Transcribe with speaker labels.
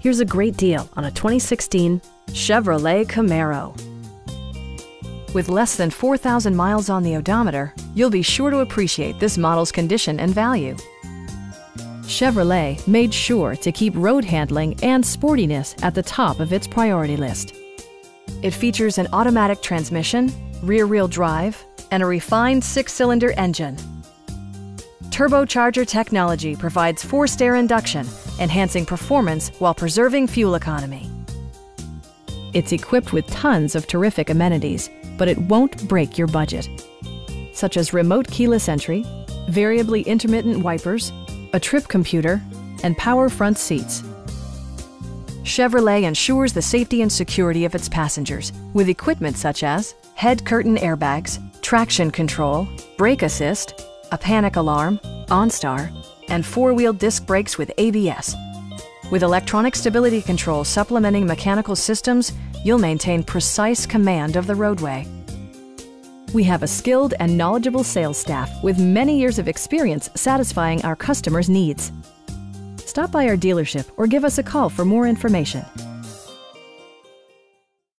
Speaker 1: Here's a great deal on a 2016 Chevrolet Camaro. With less than 4,000 miles on the odometer, you'll be sure to appreciate this model's condition and value. Chevrolet made sure to keep road handling and sportiness at the top of its priority list. It features an automatic transmission, rear-wheel drive, and a refined six-cylinder engine. Turbocharger technology provides forced air induction, enhancing performance while preserving fuel economy. It's equipped with tons of terrific amenities, but it won't break your budget, such as remote keyless entry, variably intermittent wipers, a trip computer, and power front seats. Chevrolet ensures the safety and security of its passengers with equipment such as head curtain airbags, traction control, brake assist, a panic alarm, OnStar, and four-wheel disc brakes with ABS. With electronic stability control supplementing mechanical systems, you'll maintain precise command of the roadway. We have a skilled and knowledgeable sales staff with many years of experience satisfying our customers' needs. Stop by our dealership or give us a call for more information.